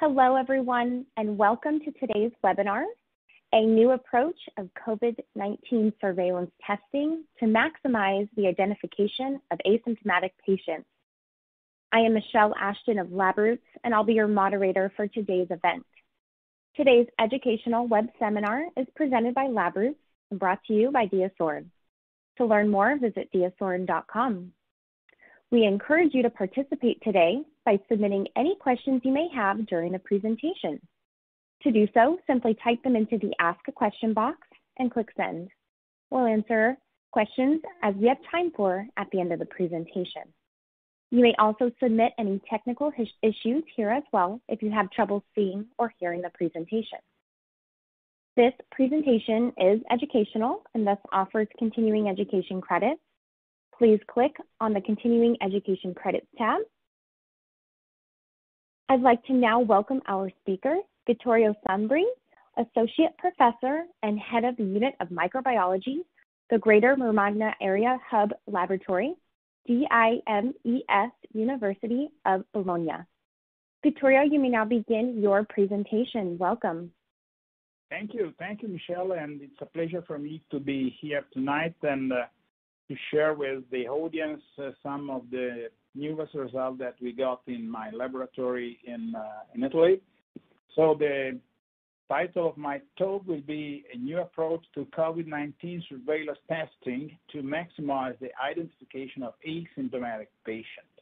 Hello, everyone, and welcome to today's webinar, A New Approach of COVID-19 Surveillance Testing to Maximize the Identification of Asymptomatic Patients. I am Michelle Ashton of LabRoots, and I'll be your moderator for today's event. Today's educational web seminar is presented by LabRoots and brought to you by DiaSorin. To learn more, visit diasorin.com. We encourage you to participate today by submitting any questions you may have during the presentation. To do so, simply type them into the Ask a Question box and click Send. We'll answer questions as we have time for at the end of the presentation. You may also submit any technical issues here as well if you have trouble seeing or hearing the presentation. This presentation is educational and thus offers continuing education credits. Please click on the Continuing Education Credits tab. I'd like to now welcome our speaker, Vittorio Sambri, Associate Professor and Head of the Unit of Microbiology, the Greater Romagna Area Hub Laboratory, DIMES University of Bologna. Vittorio, you may now begin your presentation. Welcome. Thank you. Thank you, Michelle, and it's a pleasure for me to be here tonight and uh, to share with the audience uh, some of the newest result that we got in my laboratory in, uh, in Italy. So the title of my talk will be a new approach to COVID-19 surveillance testing to maximize the identification of asymptomatic patients.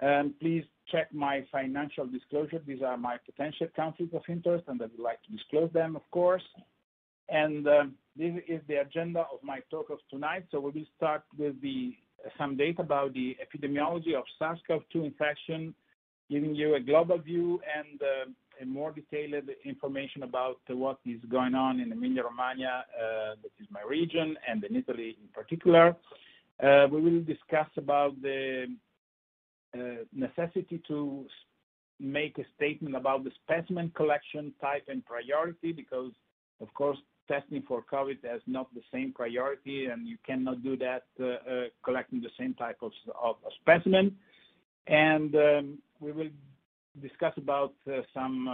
And please check my financial disclosure. These are my potential conflicts of interest, and I would like to disclose them, of course. And uh, this is the agenda of my talk of tonight. So we will start with the some data about the epidemiology of SARS-CoV-2 infection, giving you a global view and uh, more detailed information about what is going on in Emilia-Romagna, uh, that is my region, and in Italy in particular. Uh, we will discuss about the uh, necessity to make a statement about the specimen collection type and priority because, of course, testing for COVID has not the same priority, and you cannot do that uh, uh, collecting the same type of, specimen. And um, we will discuss about uh, some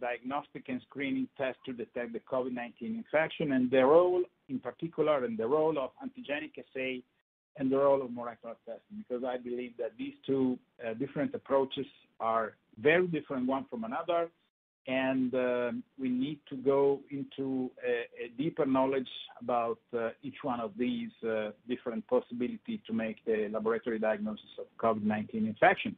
diagnostic and screening tests to detect the COVID-19 infection and their role, in particular, and the role of antigenic assay and the role of molecular testing, because I believe that these two different approaches are very different one from another, and uh, we need to go into a, deeper knowledge about uh, each one of these uh, different possibilities to make the laboratory diagnosis of COVID-19 infection.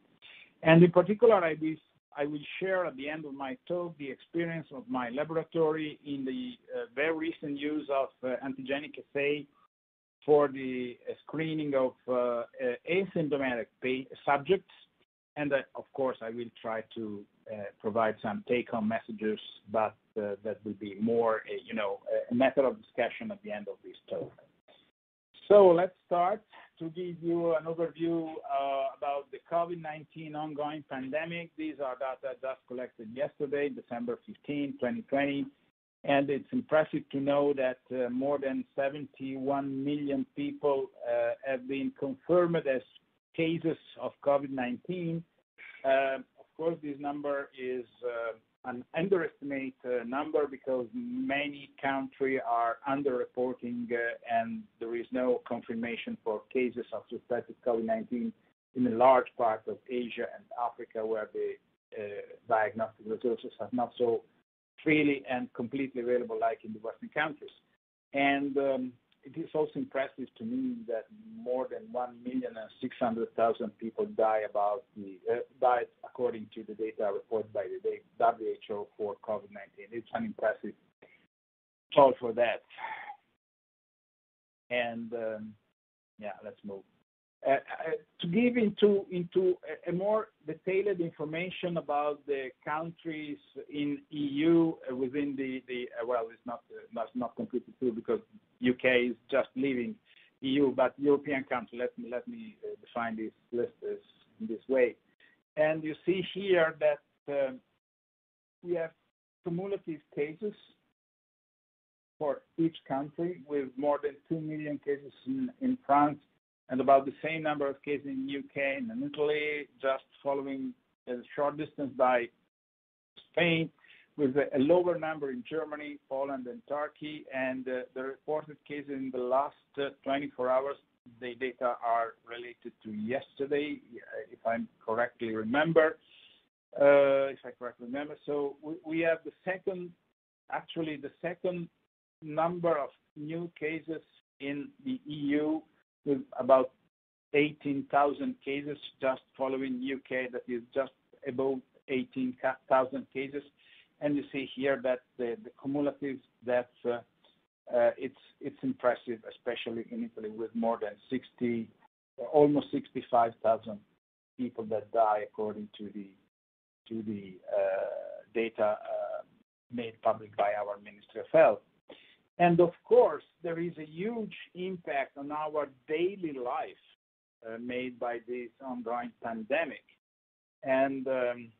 And in particular, I will, I will share at the end of my talk the experience of my laboratory in the very recent use of antigenic assay for the screening of asymptomatic subjects. And of course, I will try to uh, provide some take-home messages, but uh, that will be more, a, you know, a method of discussion at the end of this talk. So let's start to give you an overview uh, about the COVID-19 ongoing pandemic. These are data just collected yesterday, December 15, 2020. And it's impressive to know that uh, more than 71 million people uh, have been confirmed as cases of COVID-19. Uh, course, this number is uh, an underestimate uh, number because many countries are underreporting uh, and there is no confirmation for cases of suspected COVID-19 in a large part of Asia and Africa where the diagnostic resources are not so freely and completely available like in the Western countries. It is also impressive to me that more than 1,600,000 people die about the uh, died according to the data reported by the WHO for COVID-19. It's an impressive toll for that. And um, yeah, let's move. Uh, uh, to give into into a, more detailed information about the countries in EU uh, within the the well, it's not completely true because UK is just leaving EU, but European countries. Let me let me define this list this, in this way. And you see here that we have cumulative cases for each country with more than 2 million cases in France and about the same number of cases in UK and in Italy, just following a short distance by Spain, with a lower number in Germany, Poland, and Turkey. And uh, the reported cases in the last uh, 24 hours, the data are related to yesterday, uh, if I correctly remember. If I correctly remember. So we have the second, actually, the second number of new cases in the EU, with about 18,000 cases, just following U.K., that is just above 18,000 cases. And you see here that the the cumulative deaths, uh, uh, it's it's impressive, especially in Italy, with more than 60, almost 65,000 people that die, according to the to the uh data uh, made public by our Ministry of Health. And of course, there is a huge impact on our daily life uh, made by this ongoing pandemic. And um,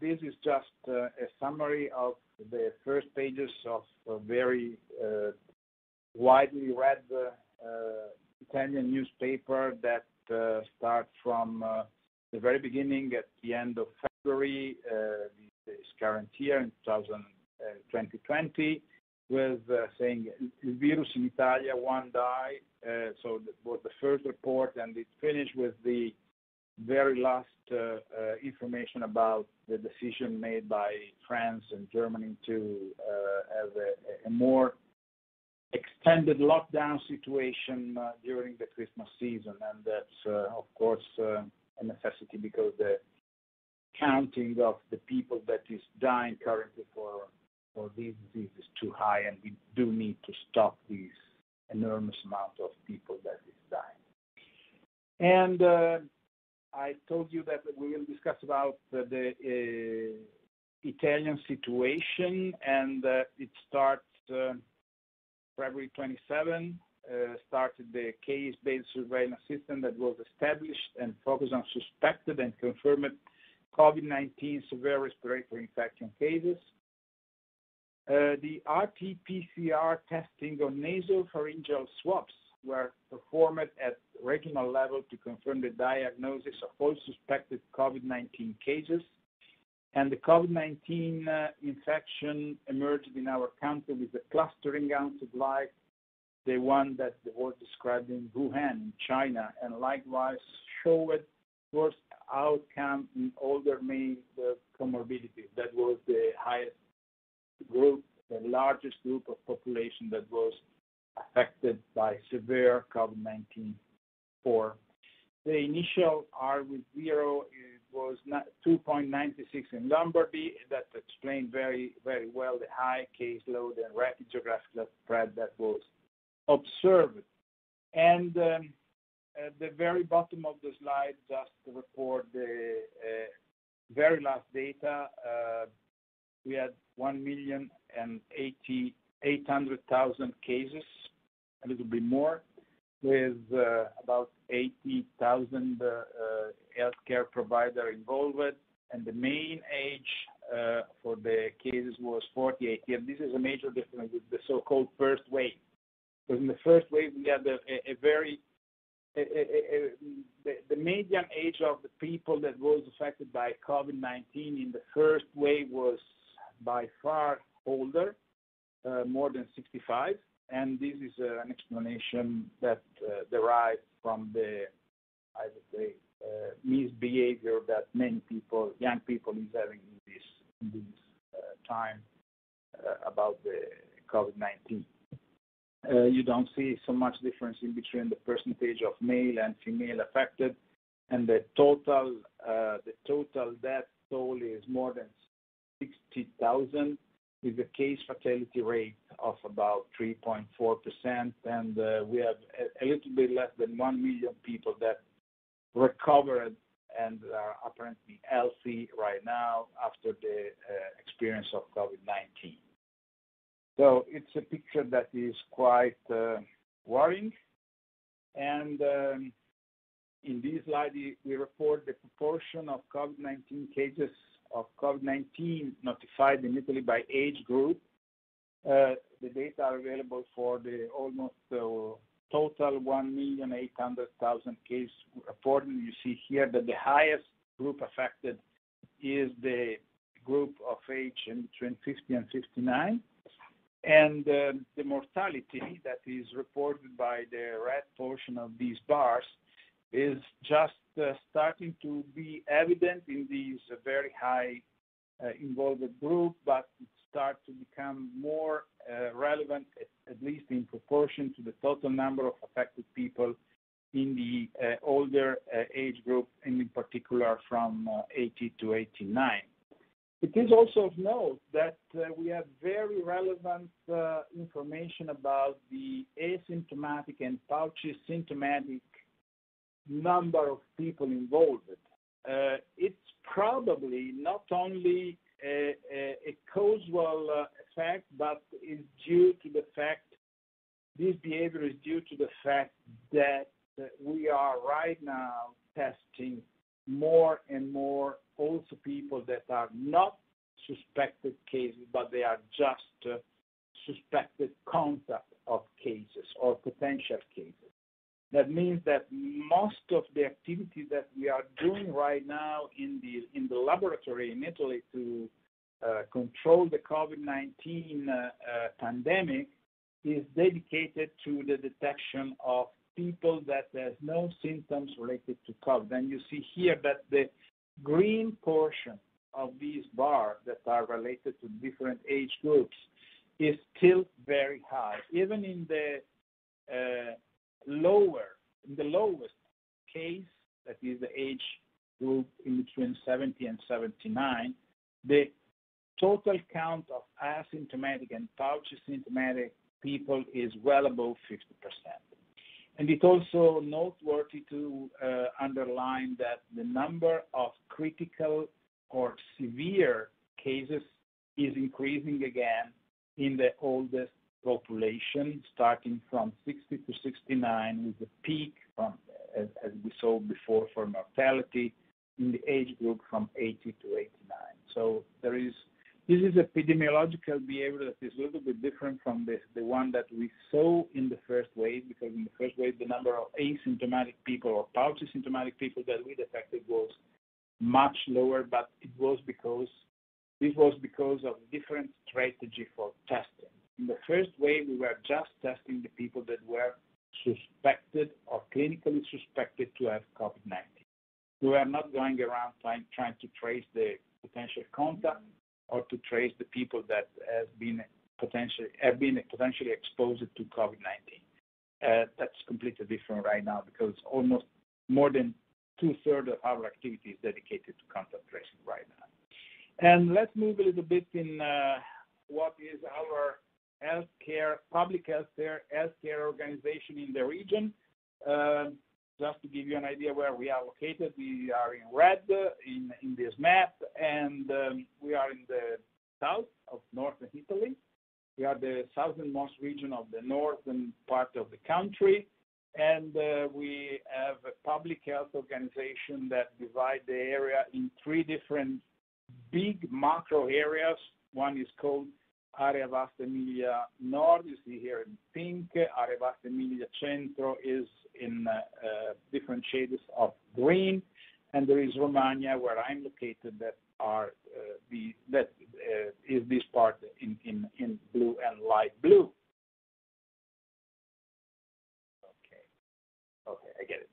this is just uh, a summary of the first pages of a very uh, widely read Italian newspaper that start from the very beginning at the end of February this current year, in 2020, with uh, saying, "Il virus in Italia, one die." Uh, so that was the first report, and it finished with the very last uh, information about the decision made by France and Germany to have a more extended lockdown situation during the Christmas season. And that's, of course, a necessity because the counting of the people that is dying currently for this disease is too high, and we do need to stop this enormous amount of people that is dying. And uh, I told you that we will discuss about the uh, Italian situation, and uh, it starts February 27, started the case-based surveillance system that was established and focused on suspected and confirmed COVID-19 severe respiratory infection cases. Uh, the RT-PCR testing on nasopharyngeal swabs were performed at regional level to confirm the diagnosis of all suspected COVID-19 cases. And the COVID-19 uh, infection emerged in our country with a clustering outbreak like the one that was described in Wuhan, in China, and likewise showed worse outcome in older with comorbidities. That was the highest group, the largest group of population that was affected by severe COVID-19 form. The initial R with zero, was 2.96 in Lombardy. That explained very, very well the high caseload and rapid geographical spread that was observed. And um, at the very bottom of the slide, just to report the uh, very last data, uh, we had 1,800,000 cases, a little bit more, with uh, about 80,000 uh, uh, healthcare provider involved. And the mean age for the cases was 48 years. This is a major difference with the so-called first wave. Because in the first wave, we had a very... The median age of the people that was affected by COVID-19 in the first wave was by far older, uh, more than 65. And this is uh, an explanation that uh, derived from the, I would say, misbehavior that many people, young people is having in this time about the COVID-19. You don't see so much difference in between the percentage of male and female affected, and the total uh the total death toll is more than 60,000, with a case fatality rate of about 3.4%. And uh, we have a little bit less than 1 million people that recovered and are apparently healthy right now after the uh, experience of COVID-19. So it's a picture that is quite uh, worrying. And um, in this slide, we report the proportion of COVID-19 cases of COVID-19 notified in Italy by age group. The data are available for the almost total 1,800,000 case reported. You see here that the highest group affected is the group of age between 50 and 59. And uh, the mortality that is reported by the red portion of these bars is just uh, starting to be evident in these uh, very high uh, involved group, but it starts to become more uh, relevant, at, least in proportion to the total number of affected people in the uh, older age group, and in particular from 80 to 89. It is also of note that uh, we have very relevant uh, information about the asymptomatic and pouchy symptomatic number of people involved. Uh, it's probably not only a, causal uh, effect, but is due to the fact this behavior is due to the fact that we are right now testing more and more also people that are not suspected cases, but they are just uh, suspected contact of cases or potential cases. That means that most of the activity that we are doing right now in the in the laboratory in Italy to uh, control the COVID-19 uh, uh, pandemic is dedicated to the detection of people that has no symptoms related to COVID. And you see here that the green portion of these bars that are related to different age groups is still very high. Even in the lower, in the lowest case, that is the age group in between 70 and 79, the total count of asymptomatic and pouch symptomatic people is well above 50%. And it's also noteworthy to uh, underline that the number of critical or severe cases is increasing again in the oldest population, starting from 60 to 69, with a peak from, as, we saw before, for mortality in the age group from 80 to 89. So there is this is epidemiological behavior that is a little bit different from the, the one that we saw in the first wave, because in the first wave, the number of asymptomatic people or pouch symptomatic people that we detected was much lower, but it was because this was because of different strategy for testing. In the first wave, we were just testing the people that were suspected or clinically suspected to have COVID-19. We were not going around trying, to trace the potential contact or to trace the people that have been potentially have been potentially exposed to COVID-19. Uh, that's completely different right now because almost more than two-thirds of our activity is dedicated to contact tracing right now. And let's move a little bit in uh, what is our healthcare, public healthcare, healthcare organization in the region. Uh, just to give you an idea where we are located, we are in red in, in this map, and um, we are in the south of northern Italy. We are the southernmost region of the northern part of the country, and uh, we have a public health organization that divide the area in three different big macro areas. One is called Area Vasta Emilia Nord, you see here in pink. Area Vasta Emilia Centro is in uh, different shades of green. And there is Romagna, where I'm located, that are uh, the that uh, is this part in, blue and light blue. Okay, okay, I get it.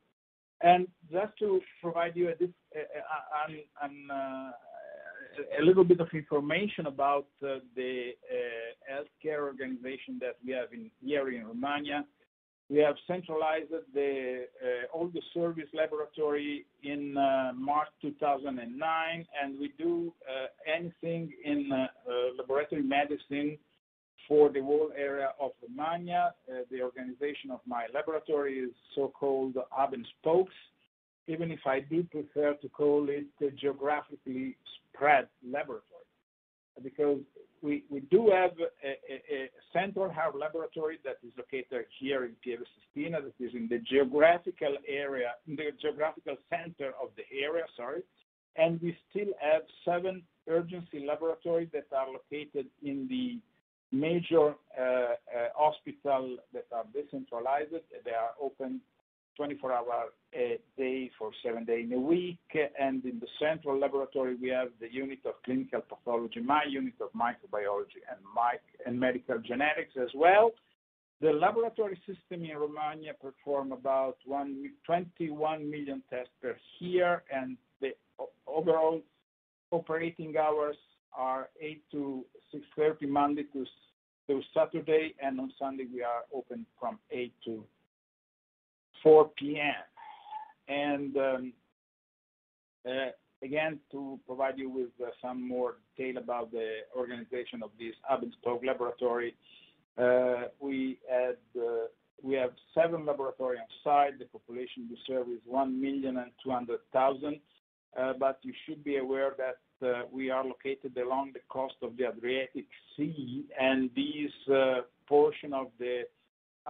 And just to provide you an, a little bit of information about uh, the uh, healthcare organization that we have in here in Romagna. We have centralized the uh, all the service laboratory in March 2009, and we do anything in laboratory medicine for the whole area of Romagna. the organization of my laboratory is so-called hub and spokes even if I do prefer to call it geographically spread laboratory, because we, we do have a, a, a central hub laboratory that is located here in Pievesestina, that is in the geographical area, in the geographical center of the area, sorry, and we still have seven urgency laboratories that are located in the major uh, uh, hospital that are decentralized. They are open 24-hour a uh, day for seven days in a week. And in the central laboratory, we have the unit of clinical pathology, my unit of microbiology, and my, and medical genetics as well. The laboratory system in Romagna perform about 21 million tests per year, and the overall operating hours are 8 to 6:30 Monday to to Saturday, and on Sunday, we are open from 8 to 4:00 P.M. And um uh, again, to provide you with uh, some more detail about the organization of this hub-and-spoke laboratory, uh, we have seven laboratories on site. The population we serve is 1,200,000. but You should be aware that we are located along the coast of the Adriatic Sea, and this portion of the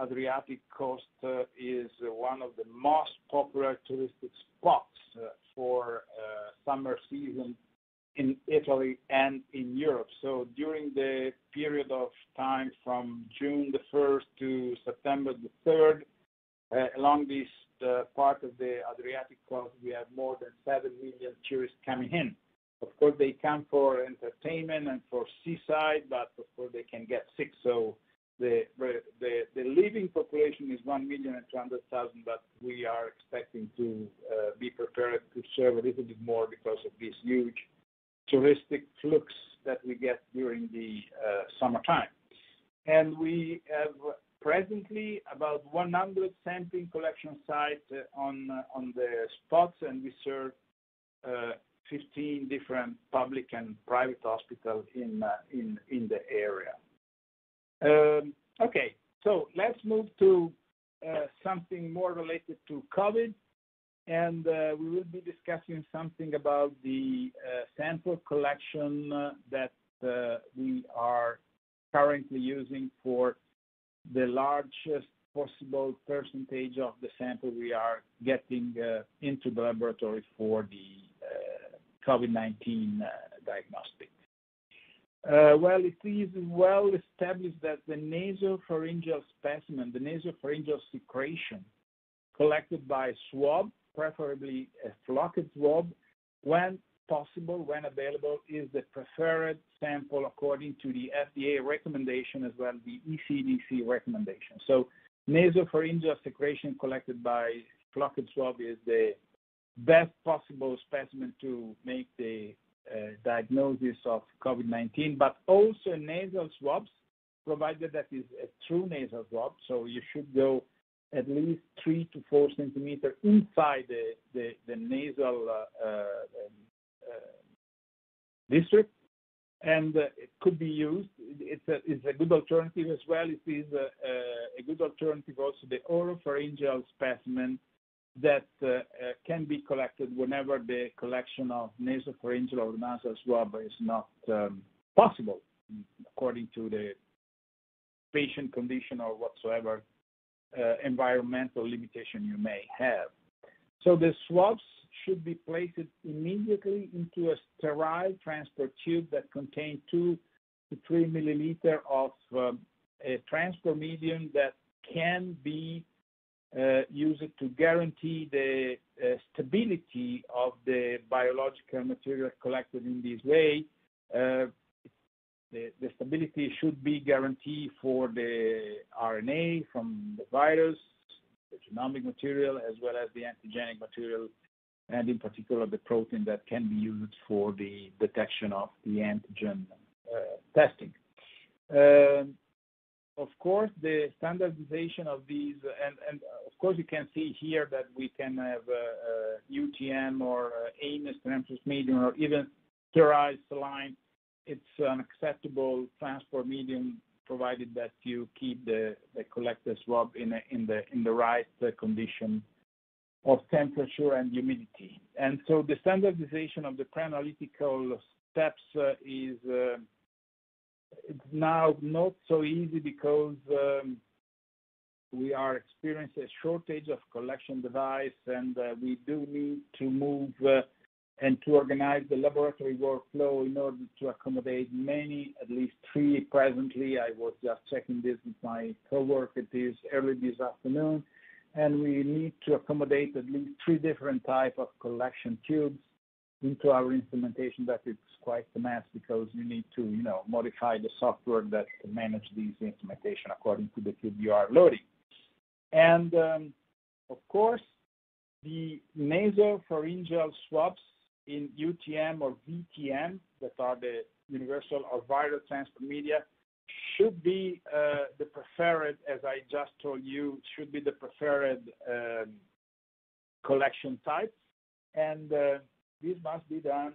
Adriatic coast uh, is one of the most popular touristic spots uh, for uh, summer season in Italy and in Europe. So during the period of time from June the 1st to September the 3rd, along this part of the Adriatic coast, we have more than 7 million tourists coming in. Of course, they come for entertainment and for seaside, but of course, they can get sick. The the the living population is 1,200,000, but we are expecting to uh, be prepared to serve a little bit more because of this huge touristic flux that we get during the uh, summertime. And we have presently about 100 sampling collection sites uh, on on the spots, and we serve 15 different public and private hospitals in uh in in the area. Um, okay. So let's move to uh, something more related to COVID, and uh, we will be discussing something about the uh, sample collection that we are currently using for the largest possible percentage of the sample we are getting into the laboratory for the COVID-19 diagnostic. Uh, well, it is well established that the nasopharyngeal specimen, the nasopharyngeal secretion collected by swab, preferably a flocked swab, when possible, when available, is the preferred sample according to the FDA recommendation as well as the ECDC recommendation. So nasopharyngeal secretion collected by flocked swab is the best possible specimen to make the diagnosis of COVID-19, but also nasal swabs, provided that is a true nasal swab. So you should go at least 3 to four centimeter inside the the nasal uh, uh, district, and it could be used. It's a it's a good alternative as well. It is a good alternative also, the oropharyngeal specimen that uh, uh, can be collected whenever the collection of nasopharyngeal or nasal swab is not um, possible according to the patient condition or whatsoever uh, environmental limitation you may have. So the swabs should be placed immediately into a sterile transport tube that contain 2 ml-3 ml of um, a transport medium that can be Uh, used to guarantee the uh, stability of the biological material collected in this way. Uh, the stability should be guaranteed for the RNA from the virus, the genomic material, as well as the antigenic material, and in particular, the protein that can be used for the detection of the antigen testing. Um, Of course, the standardization of these, and of course, you can see here that we can have uh, UTM or uh, Amies transport medium or even sterile saline. It's an acceptable transport medium, provided that you keep the collected swab in the right uh, condition of temperature and humidity. And so the standardization of the pre-analytical steps is now not so easy because um, we are experiencing a shortage of collection device, and uh, we do need to move uh, and to organize the laboratory workflow in order to accommodate many, at least three presently. I was just checking this with my coworker this early this afternoon, and we need to accommodate at least three different type of collection tubes into our instrumentation that it's quite a mess because you need to, you know, modify the software that manage these instrumentation according to the are loading. And um, of course, the nasopharyngeal swabs in UTM or VTM, that are the universal or viral transport media, should be uh, the preferred, as I just told you, should be the preferred um, collection type. And uh, this must be done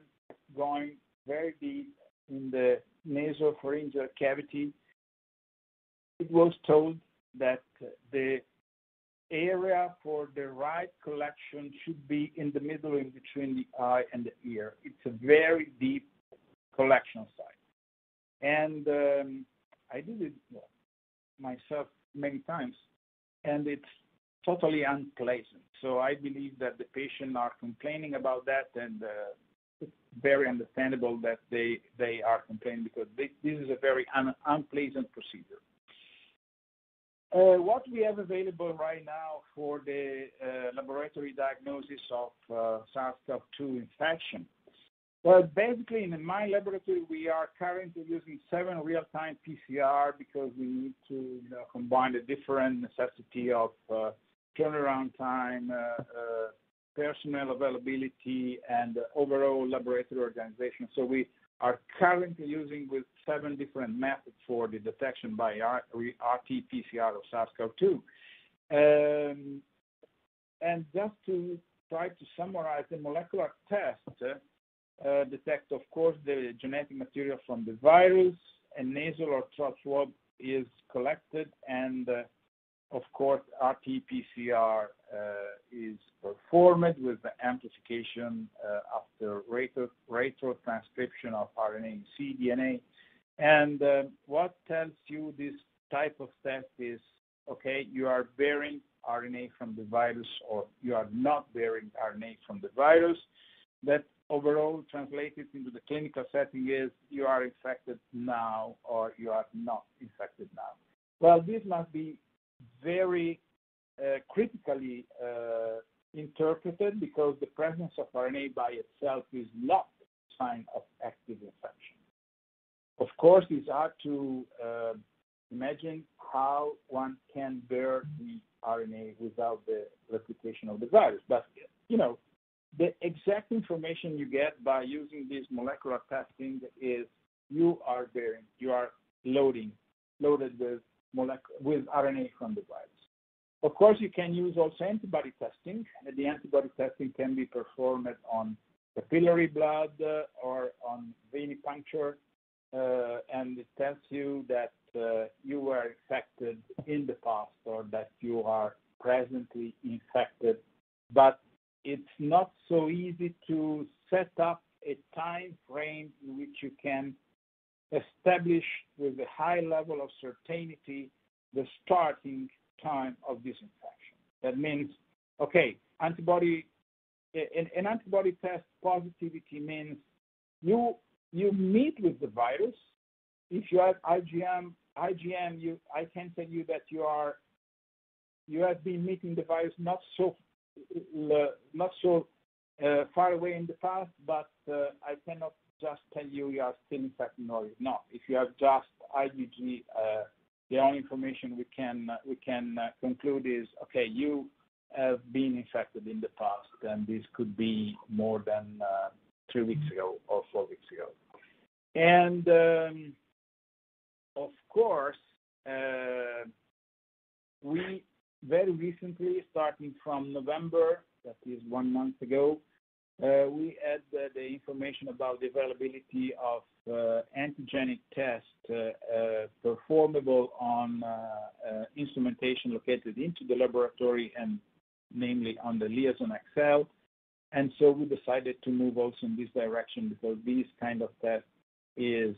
going very deep in the nasopharyngeal cavity. It was told that the area for the right collection should be in the middle in between the eye and the ear. It's a very deep collection site. And um, I did it myself many times, and it's totally unpleasant. So I believe that the patient are complaining about that, and uh, very understandable that they they are complaining because they, this is a very un, unpleasant procedure. Uh, what we have available right now for the uh, laboratory diagnosis of uh, SARS-CoV-2 infection well, basically, in my laboratory, we are currently using seven real-time PCR because we need to you know, combine the different necessity of uh, turnaround time, uh, uh, personnel availability, and overall laboratory organization. So we are currently using with seven different methods for the detection by RT-PCR of SARS-CoV-2. Um, and just to try to summarize the molecular test, uh, uh, detect, of course, the genetic material from the virus. A nasal or throat swab is collected, and uh, of course, RT-PCR is performed with the amplification uh, after retro, retro transcription of RNA and cDNA. And uh, what tells you this type of test is, okay, you are bearing RNA from the virus or you are not bearing RNA from the virus. That overall translated into the clinical setting is you are infected now or you are not infected now. Well, this must be very uh, critically uh, interpreted because the presence of RNA by itself is not a sign of active infection. Of course, it's hard to uh, imagine how one can bear the RNA without the replication of the virus. But, you know, the exact information you get by using this molecular testing is you are bearing, you are loading, loaded with RNA from the virus. Of course, you can use also antibody testing. And the antibody testing can be performed on capillary blood uh, or on venipuncture, uh, and it tells you that uh, you were infected in the past or that you are presently infected, but it's not so easy to set up a time frame in which you can establish with a high level of certainty the starting time of this infection. That means, okay, antibody, an, an antibody test positivity means you you meet with the virus. If you have IgM, IgM, you I can tell you that you are you have been meeting the virus not so not so uh, far away in the past, but uh, I cannot just tell you you are still infected or not. If you have just IgG, uh, the only information we can we can conclude is okay, you have been infected in the past, and this could be more than three weeks ago or four weeks ago. And um, of course, uh, we very recently, starting from November, that is one month ago, uh, we add uh, the information about the availability of uh, antigenic tests uh, uh, performable on uh, instrumentation located into the laboratory and namely on the Liaison XL. And so we decided to move also in this direction because this kind of test is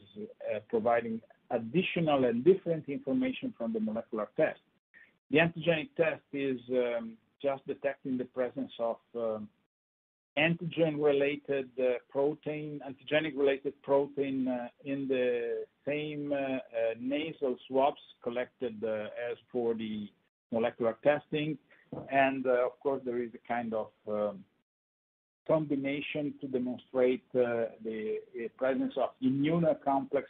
providing additional and different information from the molecular test. The antigenic test is um, just detecting the presence of um, antigen-related uh, protein, antigenic-related protein uh, in the same uh, nasal swabs collected as for the molecular testing. And of course, there is a kind of um, combination to demonstrate the presence of immunocomplex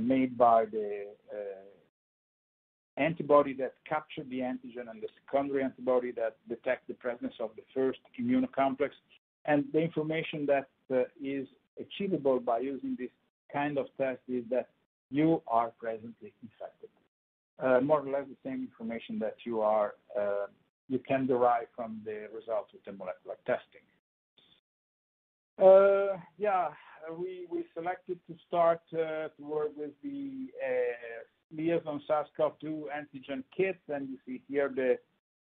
made by the antibody that captured the antigen and the secondary antibody that detect the presence of the first immunocomplex. And the information that uh, is achievable by using this kind of test is that you are presently infected. Uh, more or less the same information that you are uh, you can derive from the results of the molecular testing. Yeah, we, selected to start to work with the liaison SARS-CoV-2 antigen kit, and you see here the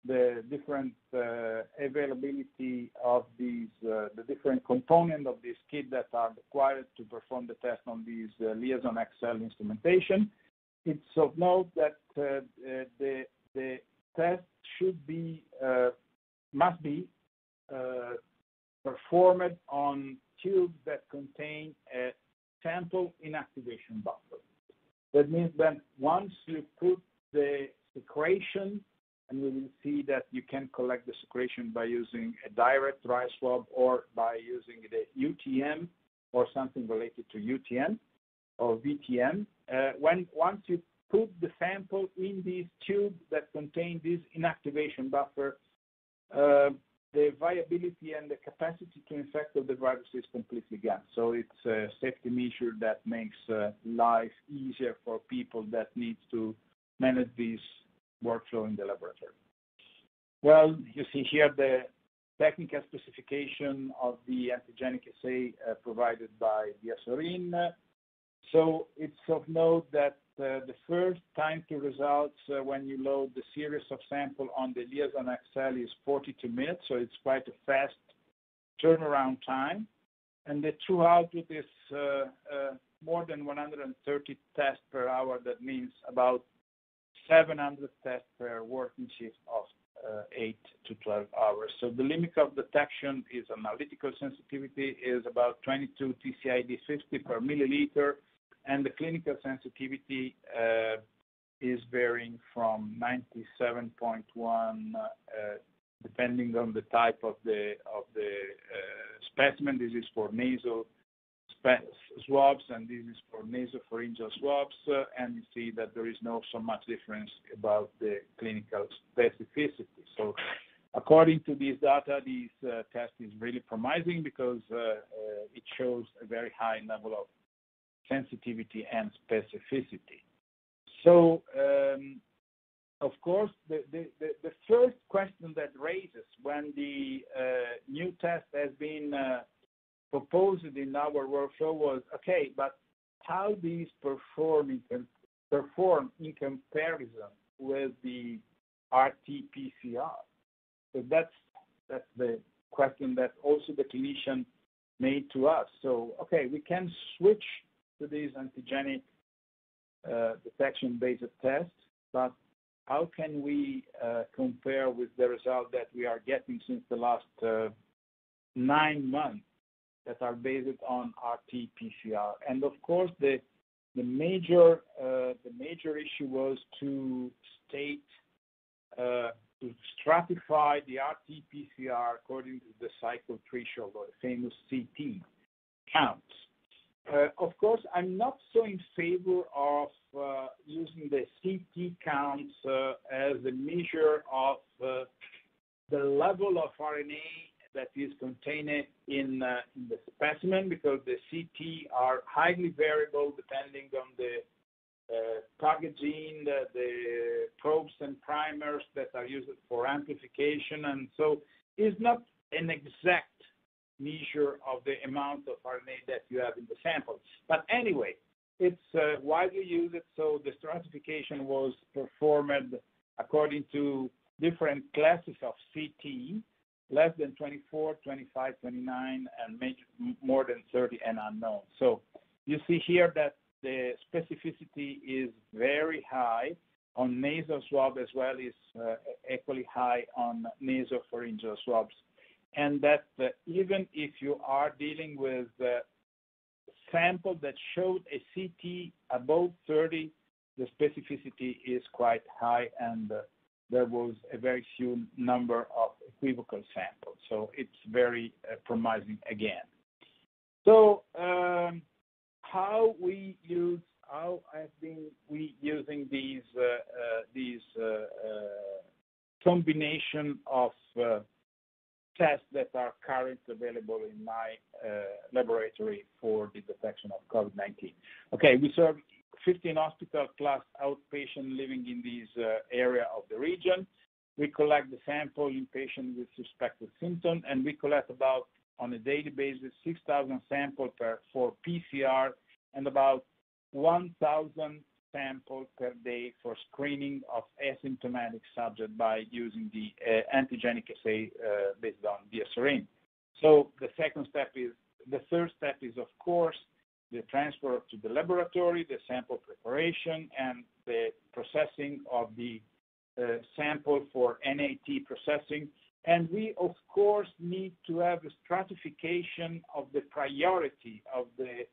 the different uh, availability of these, uh, the different components of this kit that are required to perform the test on these uh, liaison XL instrumentation. It's of note that the the test should be must be performed on tubes that contain a sample inactivation buffer. That means that once you put the secretion, and we will see that you can collect the secretion by using a direct dry swab or by using the UTM or something related to UTM or VTM. Uh, when once you put the sample in these tubes that contain this inactivation buffer, uh, the viability and the capacity to infect of the virus is completely gone. So it's a safety measure that makes uh, life easier for people that need to manage this workflow in the laboratory. Well, you see here the technical specification of the antigenic assay uh, provided by DiaSorin. So it's of note that uh, the first time to results uh, when you load the series of sample on the Liaison XL is 42 minutes, so it's quite a fast turnaround time. And the throughput is uh, more than 130 tests per hour. That means about 700 tests per working shift of uh, 8 to 12 hours. So the limit of detection is analytical sensitivity is about 22 TCID 50 per milliliter and the clinical sensitivity uh, is varying from 97.1, uh, depending on the type of the uh, specimen. This is for nasal swabs, and this is for nasopharyngeal swabs. And you see that there is no so much difference about the clinical specificity. So according to these data, this test is really promising because it shows a very high level of sensitivity and specificity. So, um, of course, the, first question that raises when the uh, new test has been uh, proposed in our workflow was, okay, but how these perform in, perform in comparison with the RT-PCR? So that's, that's the question that also the clinician made to us. So, okay, we can switch to these antigenic uh, detection-based tests, but how can we uh, compare with the result that we are getting since the last uh, nine months that are based on RT-PCR? And of course, the the major the major issue was to state to stratify the RT-PCR according to the cycle threshold or the famous CT counts. Uh, of course, I'm not so in favor of uh, using the CT counts uh, as a measure of the level of RNA that is contained in, the specimen because the CT are highly variable depending on the target gene, the, the probes and primers that are used for amplification. And so it's not an exact measure of the amount of RNA that you have in the sample. But anyway, it's uh, widely used, so the stratification was performed according to different classes of CT, less than 24, 25, 29, and major, more than 30 and unknown. So you see here that the specificity is very high on nasal swab as well as uh, equally high on nasopharyngeal swabs and that uh, even if you are dealing with a sample that showed a CT above 30, the specificity is quite high and uh, there was a very few number of equivocal samples. So it's very uh, promising again. So um, how we use how have been we using these uh, uh, these uh, uh, combination of uh, tests that are currently available in my laboratory for the detection of COVID-19. Okay, we serve 15 hospital plus outpatient living in this uh, area of the region. We collect the sample in patients with suspected symptoms, and we collect about, on a daily basis, 6,000 samples for PCR and about 1,000 samples per day for screening of asymptomatic subjects by using the uh, antigenic assay uh, based on DSRN. So the second step is, the third step is, of course, the transfer to the laboratory, the sample preparation, and the processing of the uh, sample for NAT processing. And we, of course, need to have a stratification of the priority of the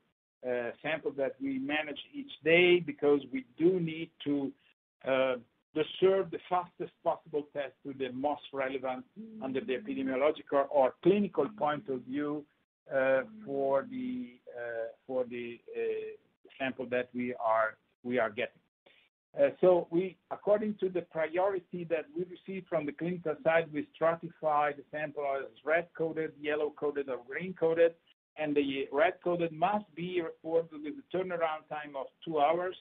sample that we manage each day because we do need to uh, serve the fastest possible test to the most relevant under the epidemiological or clinical point of view uh, for the uh, for the uh, sample that we are we are getting. So we, according to the priority that we receive from the clinical side, we stratify the sample as red-coded, yellow-coded, or green-coded, and the red-coded must be reported with a turnaround time of two hours.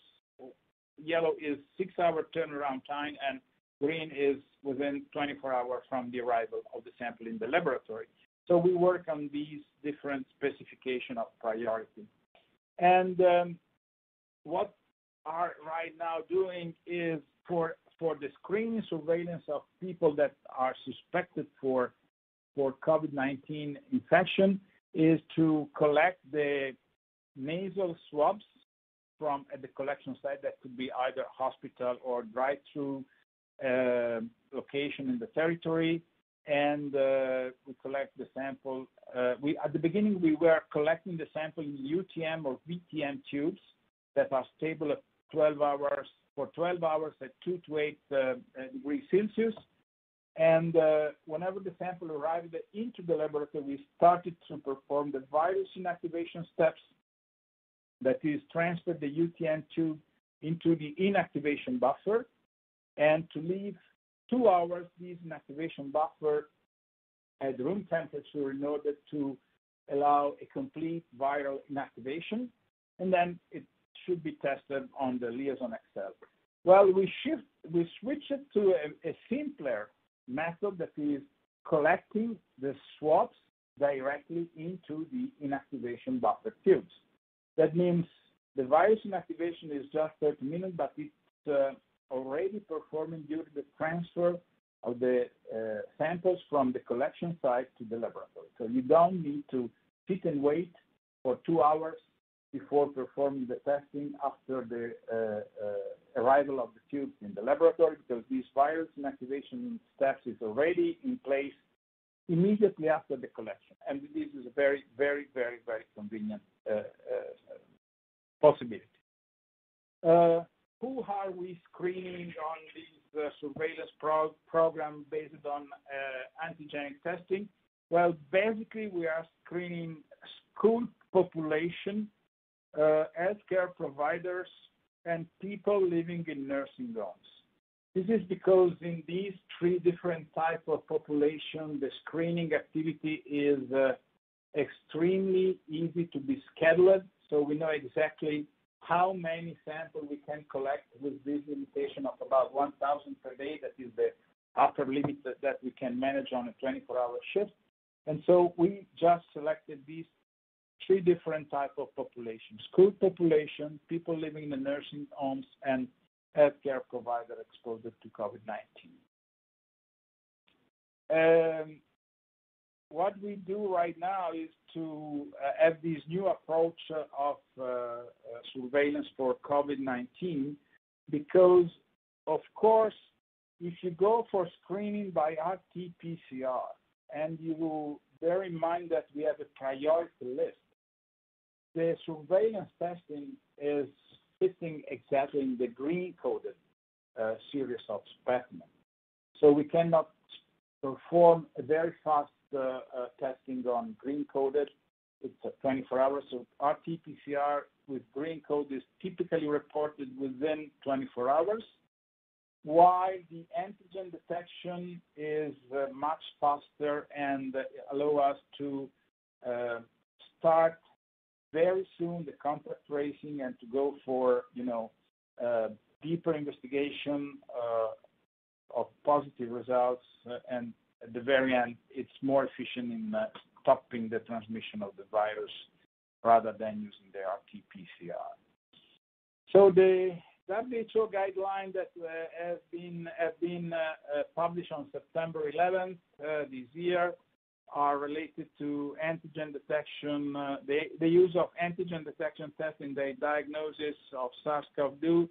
Yellow is six-hour turnaround time, and green is within 24 hours from the arrival of the sample in the laboratory. So we work on these different specification of priority. And um, what are right now doing is for for the screening surveillance of people that are suspected for for COVID-19 infection is to collect the nasal swabs from at the collection site that could be either hospital or drive-through uh, location in the territory and uh, we collect the sample. Uh, we At the beginning, we were collecting the sample in UTM or VTM tubes that are stable at 12 hours, for 12 hours at 2 to 8 uh, degrees Celsius. And uh, Whenever the sample arrived into the laboratory, we started to perform the virus inactivation steps. That is, transfer the UTM tube into the inactivation buffer and to leave two hours this inactivation buffer at room temperature in order to allow a complete viral inactivation, and then it should be tested on the Liaison XL. Well, we shift, we switch it to a, a simpler method that is collecting the swabs directly into the inactivation buffer tubes. That means the virus inactivation is just 30 minutes, but it's uh, already performing during the transfer of the uh, samples from the collection site to the laboratory. So you don't need to sit and wait for two hours before performing the testing after the uh, uh, arrival of the tubes in the laboratory because these virus inactivation steps is already in place immediately after the collection. And this is a very, very, very, very convenient uh, possibility. Who are we screening on this surveillance program based on antigenic testing? Well, basically, we are screening school population, uh, healthcare providers, and people living in nursing homes. This is because in these three different types of population, the screening activity is uh, extremely easy to be scheduled, so we know exactly how many samples we can collect with this limitation of about 1,000 per day. That is the upper limit that, we can manage on a 24-hour shift. And so we just selected these three different type of populations: school population, people living in the nursing homes, and healthcare provider exposed to COVID-19. Um, what we do right now is to uh, have this new approach uh, of uh, surveillance for COVID-19 because, of course, if you go for screening by RT-PCR and you bear in mind that we have a priority list, the surveillance testing is fitting exactly in the green-coded uh, series of specimens. so we cannot perform a very fast uh, uh, testing on green coded. It's at 24 hours. So RT-PCR with green code is typically reported within 24 hours, while the antigen detection is uh, much faster and allow us to start very soon the contact tracing and to go for, you know, deeper investigation uh, of positive results. Uh, and at the very end, it's more efficient in uh, stopping the transmission of the virus rather than using the RT-PCR. So, the WHO guideline that has been has been published on September 11th this year are related to antigen detection, uh, the use of antigen detection test in the diagnosis of SARS-CoV-2,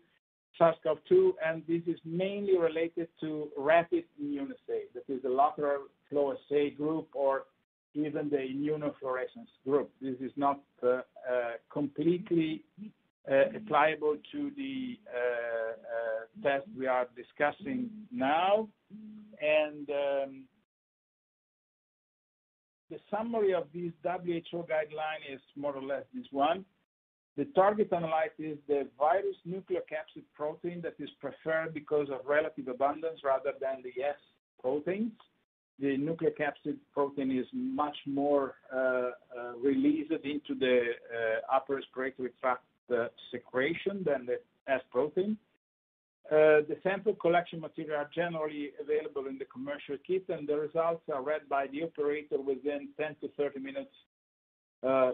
and this is mainly related to rapid immunoassay. That is the lateral flow assay group or even the immunofluorescence group. This is not uh, uh, completely applicable to the test we are discussing now. Um, The summary of this WHO guideline is more or less this one. The target analyte is the virus nucleocapsid protein that is preferred because of relative abundance rather than the S proteins. The nucleocapsid protein is much more uh, uh, released into the uh, upper respiratory tract secretion than the S protein. Uh, the sample collection material are generally available in the commercial kit, and the results are read by the operator within 10-30 minutes. Uh,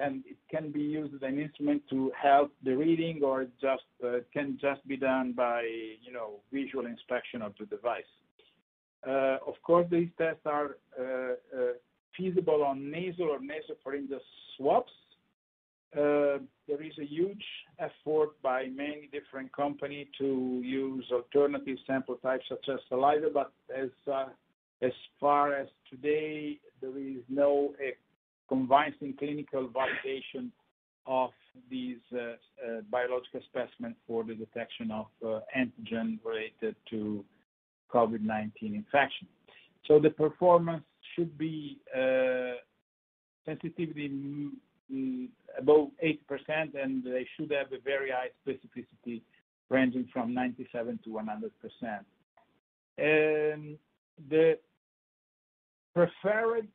and it can be used as an instrument to help the reading or just uh, can just be done by, you know, visual inspection of the device. Of course, these tests are feasible on nasal or nasopharyngeal swabs. Uh, there is a huge effort by many different company to use alternative sample types such as saliva, but as uh, far as today, there is no uh, convincing clinical validation of these biological specimens for the detection of antigen related to COVID-19 infection. So the performance should be sensitivity mm, mm, above 80%, and they should have a very high specificity ranging from 97%-100%. Um, the preferred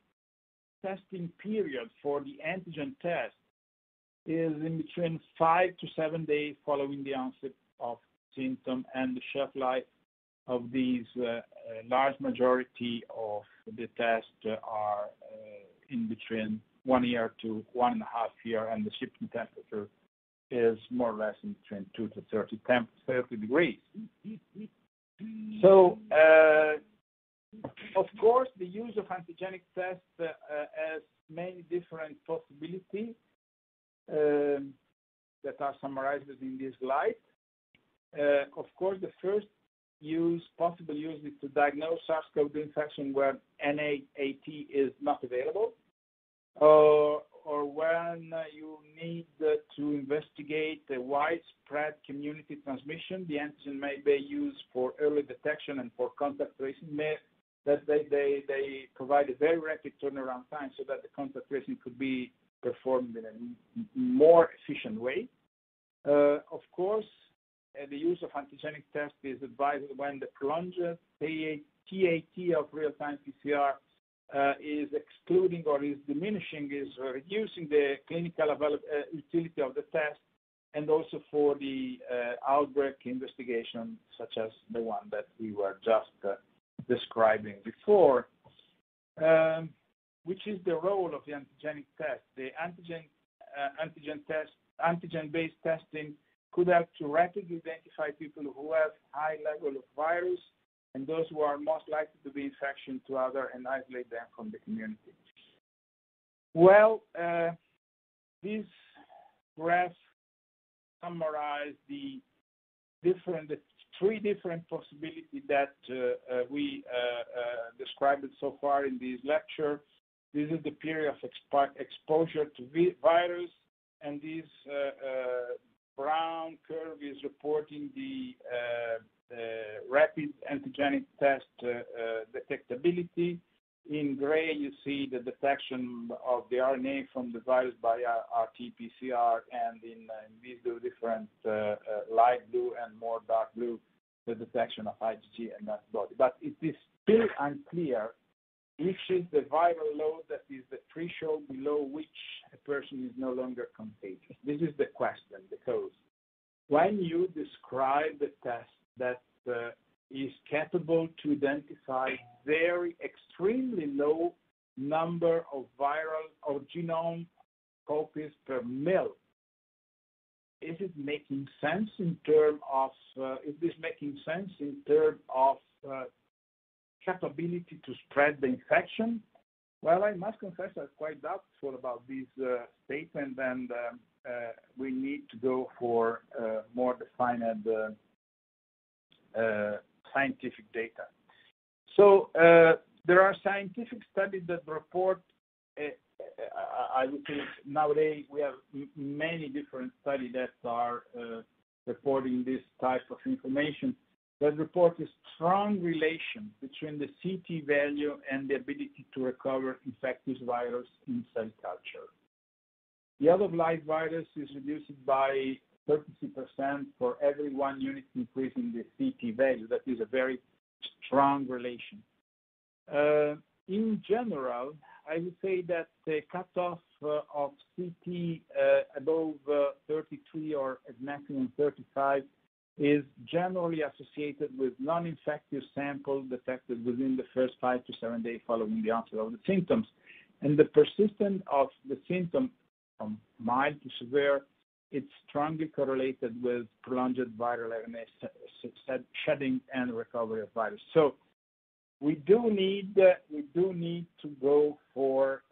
testing period for the antigen test is in between five to seven days following the onset of symptom, and the shelf life of these uh, large majority of the tests are uh, in between one year to one and a half year, and the shipping temperature is more or less in between two to 30 degrees. So, uh, of course, the use of antigenic test uh, has many different possibility um, that are summarized in this slide. Uh, of course, the first use, possible use is to diagnose SARS-CoV-2 infection where NAAT is not available, or when you need to investigate the widespread community transmission. The antigen may be used for early detection and for contact tracing. That they provide a very rapid turnaround time so that the contact tracing could be performed in a more efficient way. Uh, of course, uh, the use of antigenic test is advised when the prolonged TAT of real-time PCR Uh, is excluding or is diminishing, is reducing the clinical uh, utility of the test, and also for the uh, outbreak investigation, such as the one that we were just describing before. Um, which is the role of the antigenic test? The antigen-based testing could help to rapidly identify people who have high level of virus and those who are most likely to be infection to other and isolate them from the community. Well, uh, this graph summarize the three different possibility that uh, uh, we described so far in this lecture. This is the period of exposure to virus, and this brown curve is reporting the rapid antigenic test uh, uh, detectability. In gray, you see the detection of the RNA from the virus by RT-PCR, and uh, in these two different light blue and more dark blue, the detection of IgG and antibody. It is still unclear which is the viral load that is the threshold below which a person is no longer contagious. This is the question, because when you describe the test that uh, is capable to identify very extremely low number of viral or genome copies per ml, is it making sense in term of, uh, is this making sense in terms of uh, capability to spread the infection? Well, I must confess I'm quite doubtful about this statement, and um, we need to go for more defined Uh, scientific data. So uh there are scientific studies that report, uh, uh, I would say nowadays we have many different studies that are reporting this type of information, that report a strong relation between the CT value and the ability to recover infectious virus in cell culture. The other-life virus is reduced by 33% for every one unit increase in the CT value. That is a very strong relation. Uh, in general, I would say that the cutoff uh, of CT uh, above 33 or at maximum 35 is generally associated with non-infectious sample detected within the first five to seven days following the onset of the symptoms. And the persistence of the symptom from mild to severe, it's strongly correlated with prolonged viral RNA shedding and recovery of virus. So we do need uh we do need to go for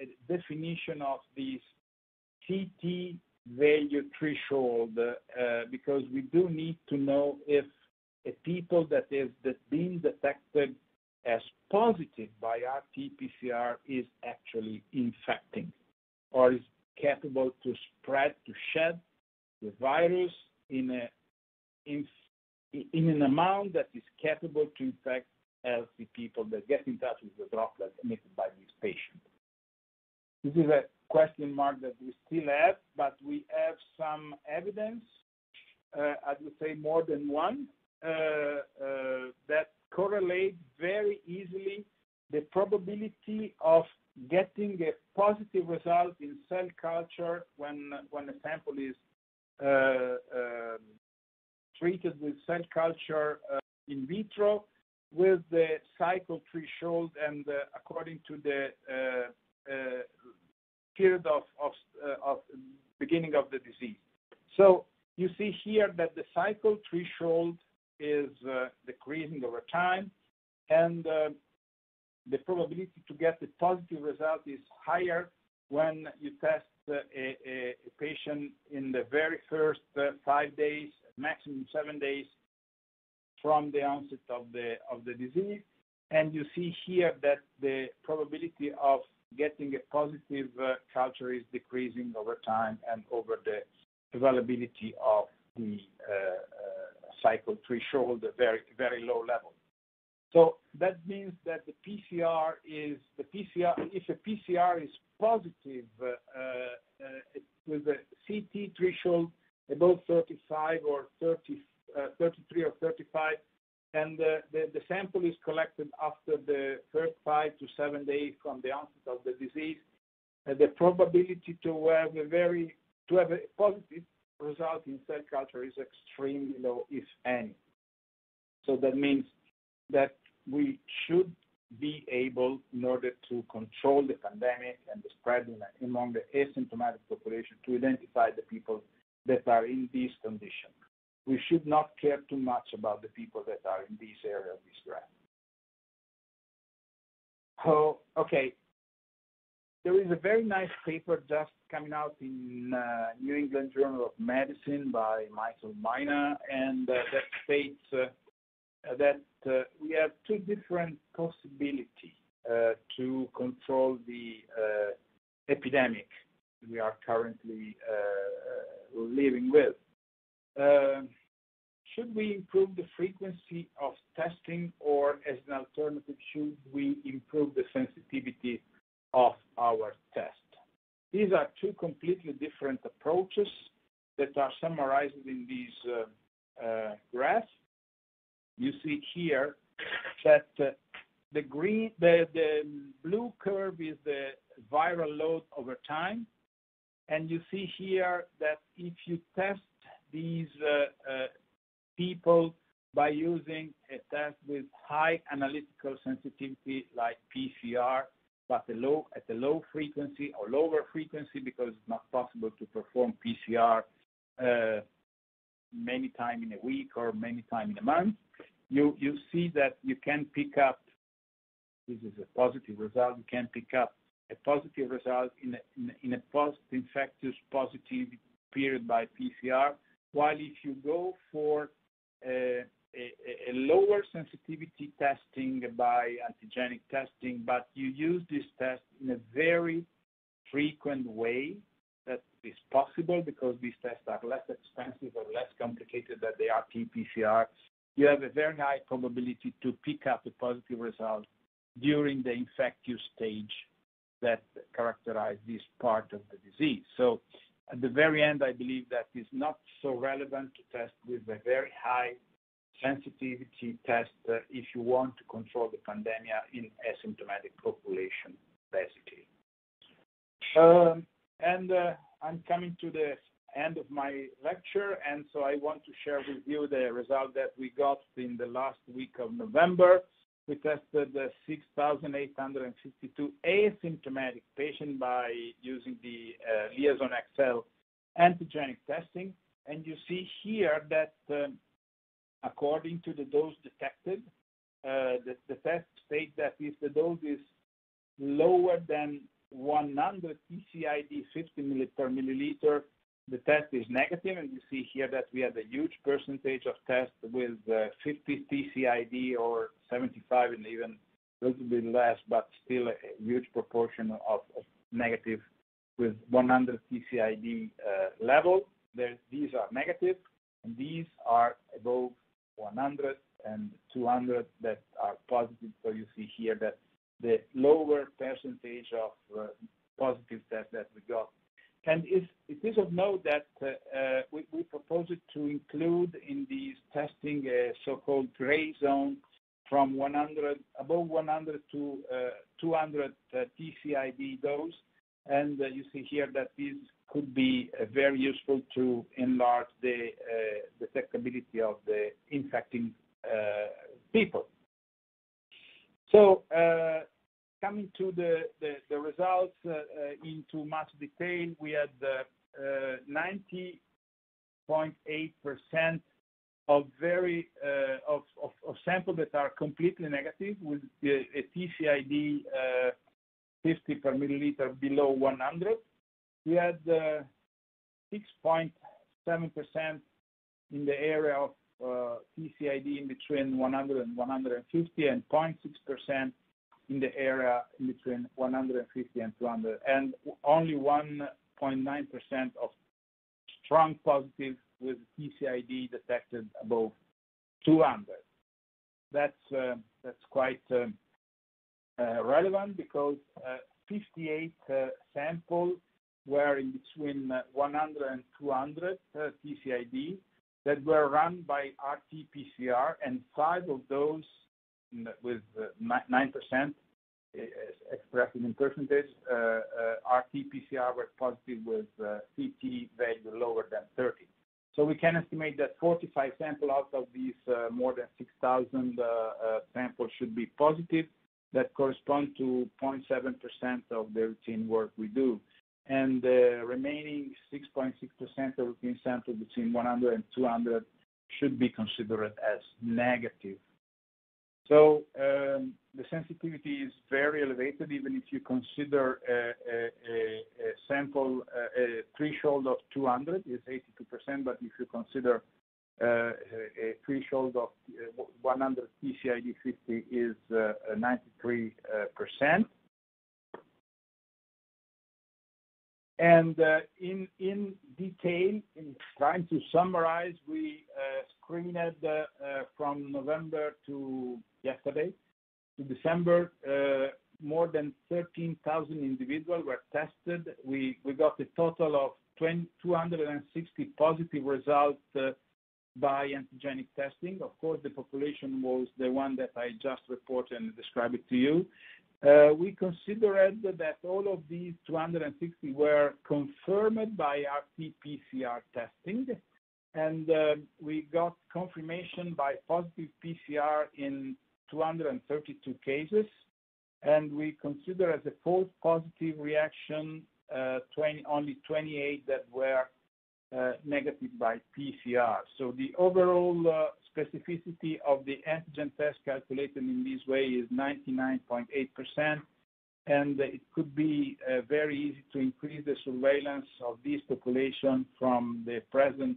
a definition of this CT value threshold, because we do need to know if a people that is being detected as positive by RT-PCR is actually infecting or is capable to spread, to shed the virus in a, in an amount that is capable to infect healthy people that get in touch with the droplet emitted by this patient. This is a question mark that we still have, but we have some evidence, uh, I would say more than one, uh, uh, that correlate very easily the probability of getting a positive result in cell culture when a sample is uh, um, treated with cell culture uh, in vitro with the cycle threshold and uh, according to the period of beginning of the disease. So you see here that the cycle threshold is decreasing over time, and the probability to get a positive result is higher when you test a patient in the very first five days, maximum seven days from the onset of the of the disease. And you see here that the probability of getting a positive uh, culture is decreasing over time and over the availability of the uh, uh, cycle threshold, very low level. So that means that the PCR is the PCR if a PCR is positive uh, uh, with a CT threshold above 35 or uh, 33 or 35, and the sample is collected after the first five to seven days from the onset of the disease, the probability to have a very to have a positive result in cell culture is extremely low, if any. So that means that we should be able, in order to control the pandemic and the spread among the asymptomatic population, to identify the people that are in this condition. We should not care too much about the people that are in this area of this graph. Okay. There is a very nice paper just coming out in uh, New England Journal of Medicine by Michael Mina, and uh, that states uh, Uh, that uh, we have two different possibility uh, to control the epidemic we are currently living with. Um, should we improve the frequency of testing, or as an alternative, should we improve the sensitivity of our test? These are two completely different approaches that are summarized in these graphs. You see here that uh, the blue curve is the viral load over time. And you see here that if you test these uh, uh, people by using a test with high analytical sensitivity like PCR, but at a low frequency or lower frequency because it's not possible to perform PCR many times in a week or many times in a month, you see that you can pick up. This is a positive result. You can pick up a positive result in a post-infectious positive period by PCR. While if you go for a lower sensitivity testing by antigenic testing, but you use this test in a very frequent way, that is possible because these tests are less expensive or less complicated than the RT-PCR, you have a very high probability to pick up a positive result during the infectious stage that characterize this part of the disease. So at the very end, I believe that is not so relevant to test with a very high sensitivity test if you want to control the pandemic in asymptomatic population, basically. And uh I'm coming to the end of my lecture, and so I want to share with you the result that we got in the last week of November. We tested 6,852 asymptomatic patients by using the uh, LIAISON XL antigenic testing. And you see here that, um, according to the dose detected, uh, the test state that if the dose is lower than 100 TCID 50 ml/mL, the test is and You see here that we have a huge percentage of tests with uh, 50 TCID or 75 and even a little bit less, but still a huge proportion of negative with 100 TCID uh, level. These are negative, and these are above 100 and 200 that are positive. So you see here that the lower percentage of uh, positive tests that we got. And it is of note that uh, uh, we propose to include in these testing a so-called gray zone from above 100 to 200 TCID dose. And you see here that this could be very useful to enlarge the detectability of the infecting people. Coming to the results uh, uh, into much detail, we had uh, 90.8% of samples that are completely negative with a TCID 50 per milliliter below 100. We had 6.7% in the area of TCID in between 100 and 150, and 0.6% in the area between 150 and 200, and only 1.9% of strong positive with TCID detected above 200. That's uh, that's quite uh, uh, relevant because 58 samples were in between 100 and 200 TCID that were run by RT-PCR, and five of those with uh, 9% eh, eh, expressed in percentage uh, uh, RT-PCR was positive with CT value lower than 30. We can estimate that 45 samples out of these more than 6,000 samples should be positive. That correspond to 0.7% of the routine work we do. And the remaining 6.6% of routine samples between 100 and 200 should be considered as negative. Um, the sensitivity is very elevated, even if you consider uh, uh, a sample uh, threshold of 200 is 82%, but if you consider a threshold of 100 TCID 50 is 93%. In in detail, in trying to summarize, we uh, screened uh, from November to yesterday to December. More than 13,000 individuals were tested. We we got a total of 260 positive results by antigenic testing. Of course, the population was the one that I just reported and described it to you. Uh, we considered that all of these 260 were confirmed by RT-PCR testing, and uh, we got confirmation by positive PCR in 232 cases, and we consider as a false positive reaction uh, 20, only 28 that were negative by PCR. So the overall specificity of the antigen test calculated in this way is 99.8%, and it could be uh, very easy to increase the surveillance of this population from the present,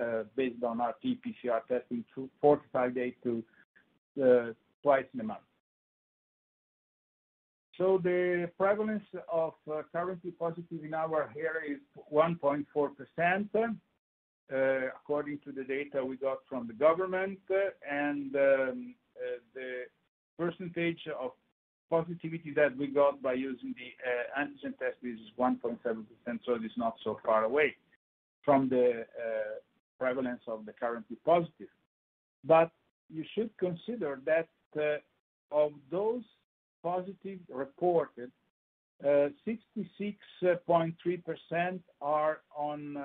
uh, based on RT-PCR testing, to 45 days to uh, twice in a month. So the prevalence of currently positive in our area is 1.4%. Uh, according to the data we got from the government, and um, uh, the percentage of positivity that we got by using the uh, antigen test is 1.7%, so it is not so far away from the prevalence of the currently positive. But you should consider that of those positive reported, 66.3% are on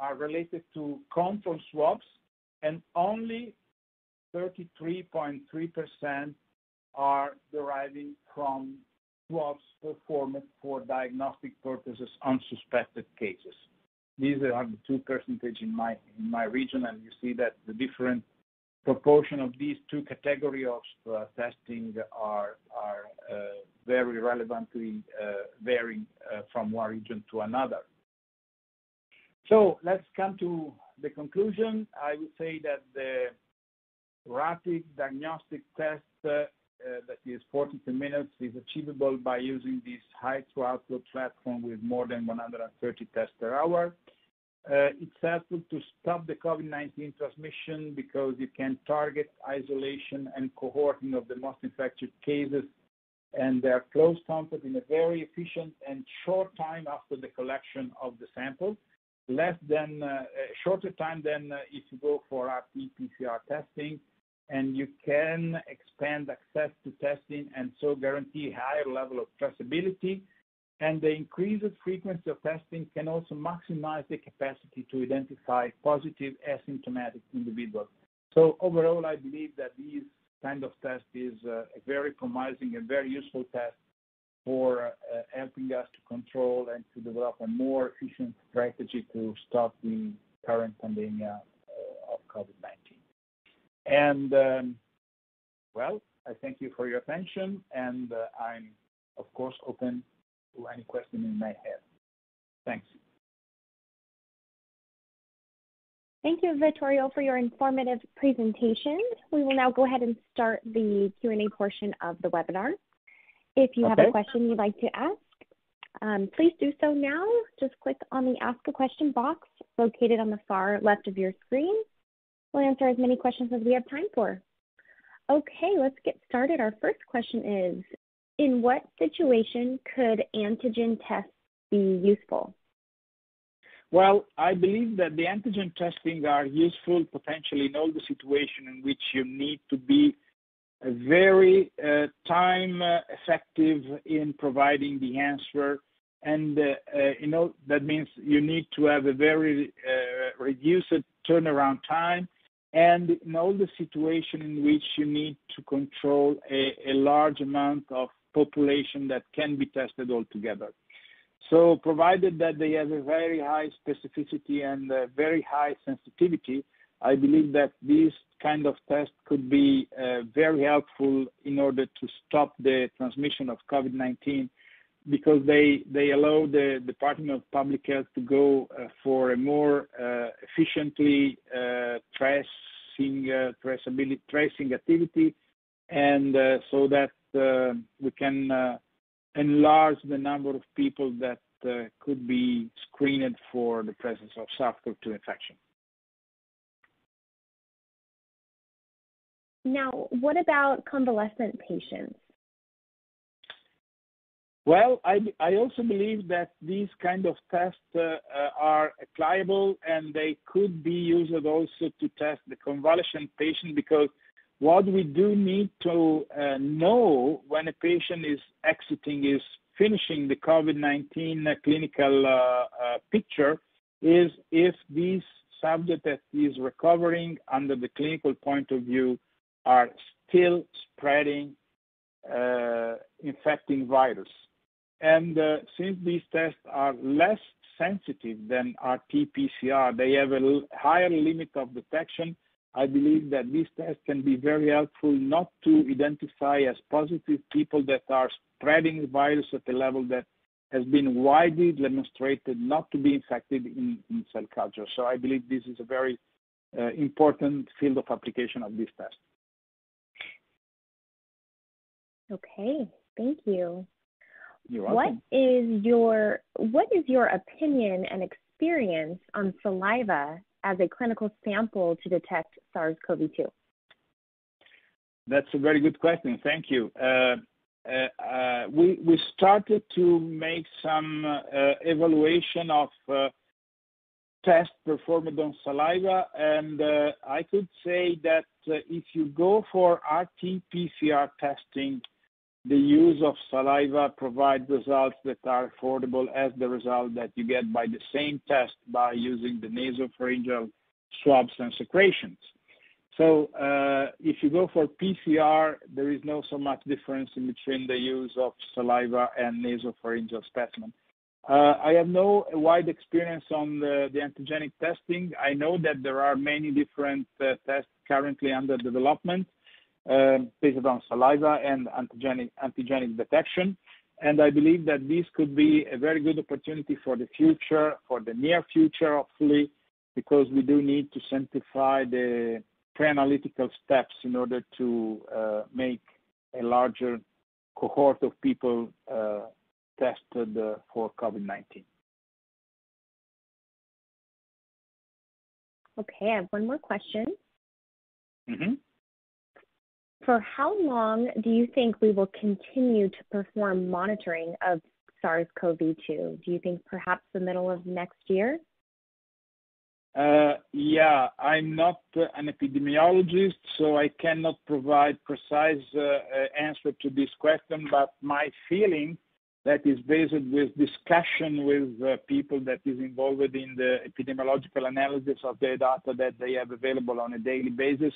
are related to control swabs, and only 33.3% are deriving from swabs performed for diagnostic purposes on suspected cases. These are the two percentage in my in my region, and you see that the different proportion of these two categories of uh, testing are are uh, very relevantly uh, varying uh, from one region to another. So let's come to the conclusion. I would say that the rapid diagnostic test uh, that is 42 minutes is achievable by using this high throughput platform with more than 130 tests per hour. It's helpful to stop the COVID-19 transmission because you can target isolation and cohorting of the most infected cases and their close contact in a very efficient and short time after the collection of the sample less than uh, shorter time than uh, if you go for RT-PCR testing, and you can expand access to testing and so guarantee higher level of traceability. And the increased frequency of testing can also maximize the capacity to identify positive asymptomatic individuals. So overall, I believe that these kind of test is uh, a very promising and very useful test for uh, helping us to control and to develop a more efficient strategy to stop the current pandemic uh, of COVID-19. And um, well, I thank you for your attention, and I'm of course open to any question you may have. Thanks. Thank you, Vittorio, for your informative presentation. We will now go ahead and start the Q&A portion of the webinar. If you okay. have a question you'd like to ask, um, please do so now. Just click on the Ask a Question box located on the far left of your screen. We'll answer as many questions as we have time for. Okay, let's get started. Our first question is, in what situation could antigen tests be useful? Well, I believe that the antigen testing are useful potentially in all the situation in which you need to be very uh, time effective in providing the answer. And, uh, uh, you know, that means you need to have a very reduced turnaround time and in all the situation in which you need to control a, a large amount of population that can be tested altogether. So provided that they have a very high specificity and a very high sensitivity, I believe that these kind of test could be uh, very helpful in order to stop the transmission of COVID-19 because they they allow the Department of Public Health to go uh, for a more uh, efficiently tracing tracing activity, and so that we can enlarge the number of people that uh, could be screened for the presence of SARS-CoV-2 infection. Now, what about convalescent patients? Well, I, I also believe that these kind of tests uh, uh, are applicable and they could be used also to test the convalescent patient because what we do need to uh, know when a patient is exiting, is finishing the COVID-19 clinical uh, uh, picture, is if this subject that is recovering under the clinical point of view are still spreading uh, infecting virus. And uh, since these tests are less sensitive than RT-PCR, they have a higher limit of detection. I believe that these tests can be very helpful not to identify as positive people that are spreading the virus at a level that has been widely demonstrated not to be infected in, in cell culture. So I believe this is a very uh, important field of application of this test. Okay, thank you. You're What welcome. is your what is your opinion and experience on saliva as a clinical sample to detect SARS-CoV-2? That's a very good question. Thank you. Uh, uh, we started to make some uh, evaluation of tests performed on saliva, and I could say that if you go for RT-PCR testing, the use of saliva provides results that are affordable as the result that you get by the same test by using the nasopharyngeal swabs and secretions. So uh, if you go for PCR, there is no so much difference in between the use of saliva and nasopharyngeal specimen. Uh, I have no wide experience on the, antigenic testing. I know that there are many different uh, tests currently under development based on saliva and antigenic, antigenic detection. And I believe that this could be a very good opportunity for the future, for the near future, hopefully, because we do need to simplify the pre-analytical steps in order to uh, make a larger cohort of people uh, tested uh, for COVID-19. Okay, I have one more question. For how long do you think we will continue to perform monitoring of SARS-CoV-2? Do you think perhaps the middle of next year? Uh, yeah, I'm not an epidemiologist, so I cannot provide precise uh, uh answer to this question. But my feeling that is based with discussion with people that is involved in the epidemiological analysis of the data that they have available on a daily basis.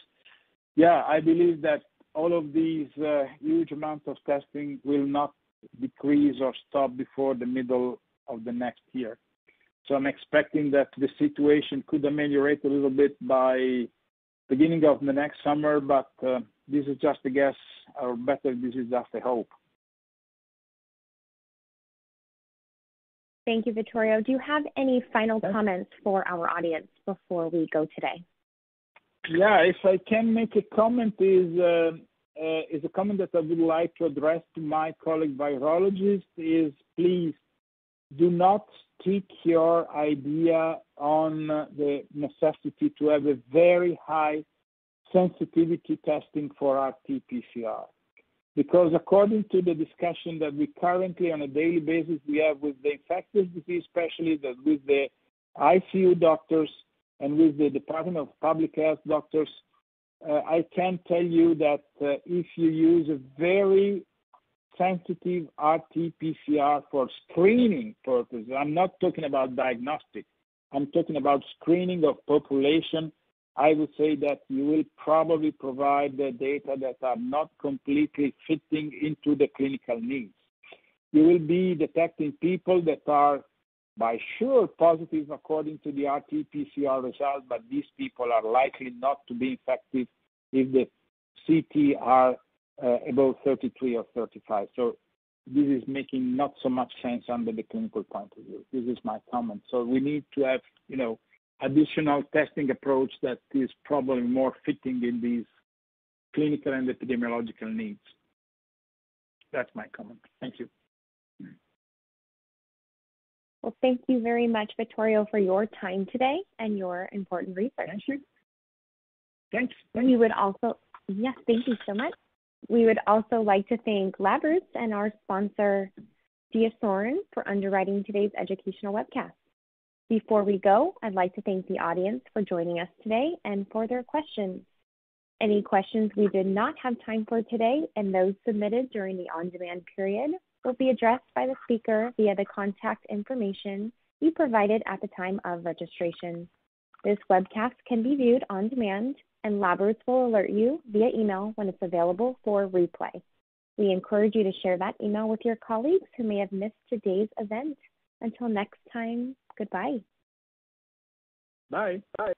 Yeah, I believe that all of these uh, huge amounts of testing will not decrease or stop before the middle of the next year. So I'm expecting that the situation could ameliorate a little bit by beginning of the next summer, but uh, this is just a guess, or better, this is just a hope. Thank you, Vittorio. Do you have any final comments for our audience before we go today? Yeah, if I can make a comment, is uh, uh, is a comment that I would like to address to my colleague virologist. Is please do not stick your idea on the necessity to have a very high sensitivity testing for RT-PCR. Because according to the discussion that we currently on a daily basis we have with the infectious disease specialists, with the ICU doctors, and with the Department of Public Health doctors, uh, I can tell you that uh, if you use a very sensitive RT-PCR for screening purposes, I'm not talking about diagnostic, I'm talking about screening of population I would say that you will probably provide the data that are not completely fitting into the clinical needs. You will be detecting people that are by sure positive according to the RT-PCR result, but these people are likely not to be infected if the CT are uh, above 33 or 35. So this is making not so much sense under the clinical point of view. This is my comment. So we need to have, you know, additional testing approach that is probably more fitting in these clinical and epidemiological needs. That's my comment. Thank you. Well, thank you very much, Vittorio, for your time today and your important research. Thank you. Thanks. We would also, yes, thank you so much. We would also like to thank LabRoots and our sponsor, Dia DiaSorin, for underwriting today's educational webcast. Before we go, I'd like to thank the audience for joining us today and for their questions. Any questions we did not have time for today and those submitted during the on-demand period will be addressed by the speaker via the contact information you provided at the time of registration. This webcast can be viewed on demand, and LabRoots will alert you via email when it's available for replay. We encourage you to share that email with your colleagues who may have missed today's event. Until next time, goodbye. Bye. Bye.